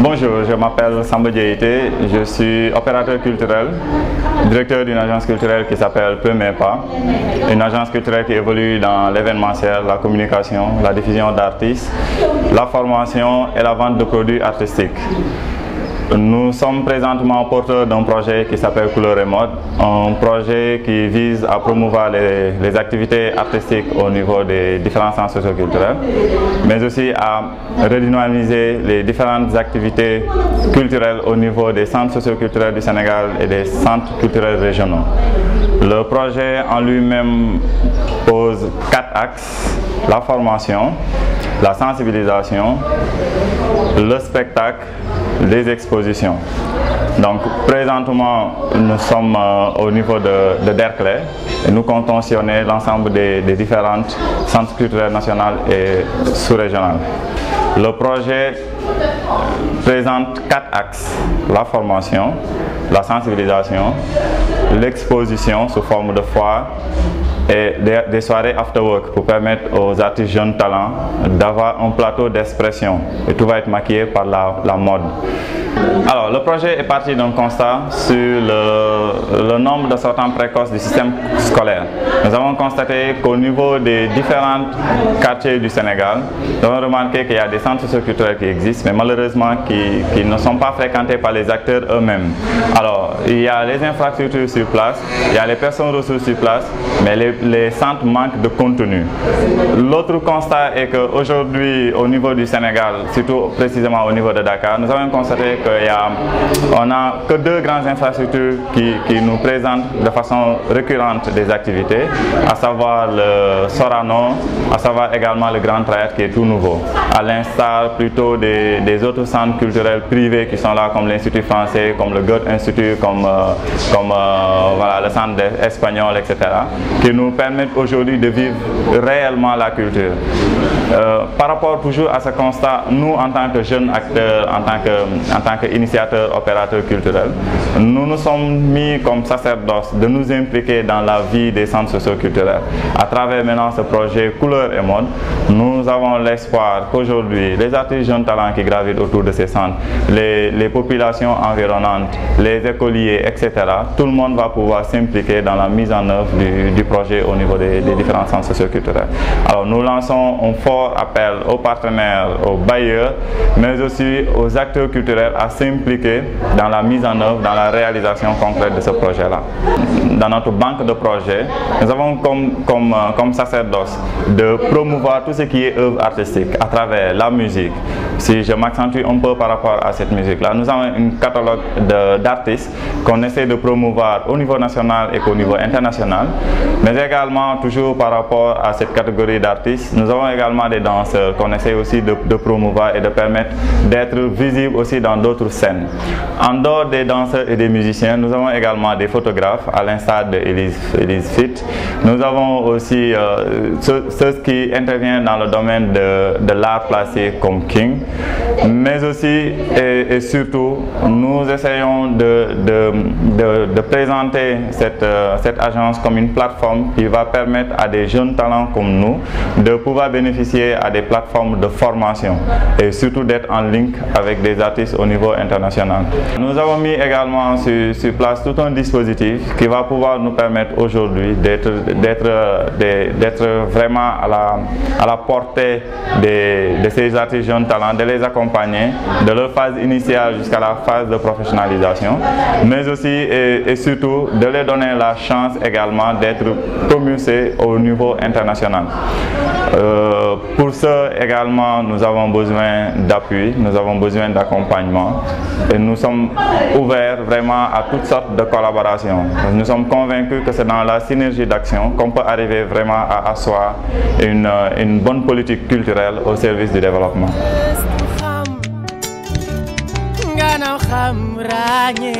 Bonjour, je m'appelle Samba Diaité, je suis opérateur culturel, directeur d'une agence culturelle qui s'appelle Premier Pas, une agence culturelle qui évolue dans l'événementiel, la communication, la diffusion d'artistes, la formation et la vente de produits artistiques. Nous sommes présentement porteurs d'un projet qui s'appelle Couleur et Mode, un projet qui vise à promouvoir les, les, activités artistiques au niveau des différents centres socioculturels, mais aussi à redynamiser les différentes activités culturelles au niveau des centres socioculturels du Sénégal et des centres culturels régionaux. Le projet en lui-même pose quatre axes, la formation, la sensibilisation, le spectacle, les expositions. Donc présentement, nous sommes euh, au niveau de, de et nous comptons sillonner l'ensemble des, des différentes centres culturels nationaux et sous-régionaux. Le projet présente quatre axes, la formation, la sensibilisation, l'exposition sous forme de foire et des, soirées after work pour permettre aux artistes jeunes talents d'avoir un plateau d'expression et tout va être maquillé par la mode. Alors, le projet est parti d'un constat sur le, nombre de sortants précoces du système scolaire. Nous avons constaté qu'au niveau des différents quartiers du Sénégal, nous avons remarqué qu'il y a des centres socioculturels qui existent, mais malheureusement qui, ne sont pas fréquentés par les acteurs eux-mêmes. Alors, il y a les infrastructures sur place, il y a les personnes ressources sur place, mais les, les centres manquent de contenu. L'autre constat est qu'aujourd'hui, au niveau du Sénégal, surtout précisément au niveau de Dakar, nous avons constaté qu'il on n'a que deux grandes infrastructures qui, nous présentent de façon récurrente des activités, à savoir le Sorano, à savoir également le Grand Trajet qui est tout nouveau, à l'instar plutôt des, autres centres culturels privés qui sont là, comme l'Institut français, comme le Goethe Institut, comme, euh, comme euh, le centre espagnol, etc., qui nous permettent aujourd'hui de vivre réellement la culture. Euh, par rapport toujours à ce constat, nous en tant que jeunes acteurs, en tant que, qu'initiateurs, opérateurs culturels, nous nous sommes mis comme sacerdoce de nous impliquer dans la vie des centres socioculturels. À travers maintenant ce projet Couleur et Mode, nous avons l'espoir qu'aujourd'hui, les artistes jeunes talents qui gravitent autour de ces centres, les, populations environnantes, les écoliers, etc., tout le monde va pouvoir s'impliquer dans la mise en œuvre du, du projet au niveau des, des, différents centres socioculturels. Alors nous lançons un fort appel aux partenaires, aux bailleurs, mais aussi aux acteurs culturels à s'impliquer dans la mise en œuvre, dans la réalisation concrète de ce projet-là. Dans notre banque de projets, nous avons comme, comme, comme sacerdoce de promouvoir tout ce qui est œuvre artistique à travers la musique. Si je m'accentue un peu par rapport à cette musique-là, nous avons un catalogue d'artistes qu'on essaie de promouvoir au niveau national et au niveau international, mais également toujours par rapport à cette catégorie d'artistes, nous avons également des danseurs qu'on essaie aussi de, promouvoir et de permettre d'être visibles aussi dans d'autres scènes. En dehors des danseurs et des musiciens, nous avons également des photographes, à l'instar de Elise. Nous avons aussi ceux, ceux, qui interviennent dans le domaine de, de l'art placé comme King, mais aussi et, surtout, nous essayons de, de, de présenter cette, euh, cette agence comme une plateforme qui va permettre à des jeunes talents comme nous de pouvoir bénéficier à des plateformes de formation et surtout d'être en link avec des artistes au niveau international. Nous avons mis également sur, sur place tout un dispositif qui va pouvoir nous permettre aujourd'hui d'être vraiment à la, à la portée de ces artistes jeunes talents, de les accompagner de leur phase initiale jusqu'à la phase de professionnalisation, mais aussi et, surtout de leur donner la chance également d'être propulsés au niveau international. Euh, pour ce également, nous avons besoin d'appui, nous avons besoin d'accompagnement et nous sommes ouverts vraiment à toutes sortes de collaborations. Nous sommes convaincus que c'est dans la synergie d'action qu'on peut arriver vraiment à asseoir une bonne politique culturelle au service du développement. na o khamranye